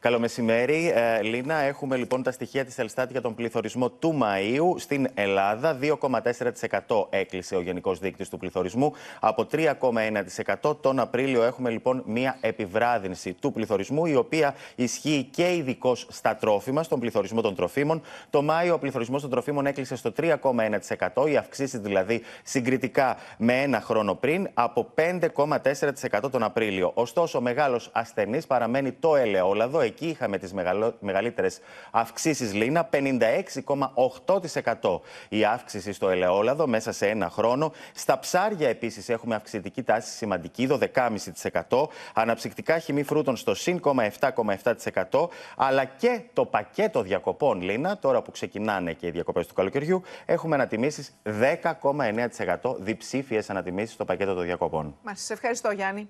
Καλό μεσημέρι, ε, Λίνα. Έχουμε λοιπόν τα στοιχεία της Ελστάτ για τον πληθωρισμό του Μαΐου στην Ελλάδα. 2,4% έκλεισε ο γενικός δείκτης του πληθωρισμού από 3,1%. Τον Απρίλιο έχουμε λοιπόν μία επιβράδυνση του πληθωρισμού, η οποία ισχύει και ειδικώ στα τρόφιμα, στον πληθωρισμό των τροφίμων. Το Μάιο ο πληθωρισμός των τροφίμων έκλεισε στο 3,1%, οι αυξήσει δηλαδή συγκριτικά με ένα χρόνο πριν, από 5,4% τον Απρίλιο. Ωστόσο, ο μεγάλος ασθενής παραμένει το ελαιόλαδο εκεί είχαμε τις μεγαλύτερες αυξήσεις Λίνα, 56,8% η αύξηση στο ελαιόλαδο μέσα σε ένα χρόνο. Στα ψάρια επίσης έχουμε αυξητική τάση σημαντική, 12,5%. Αναψυκτικά χυμή φρούτων στο συν 7,7%. Αλλά και το πακέτο διακοπών Λίνα, τώρα που ξεκινάνε και οι διακοπές του καλοκαιριού, έχουμε ανατιμήσεις 10,9%. Διψήφιες ανατιμήσεις στο πακέτο των διακοπών. Μα ευχαριστώ, Γιάννη.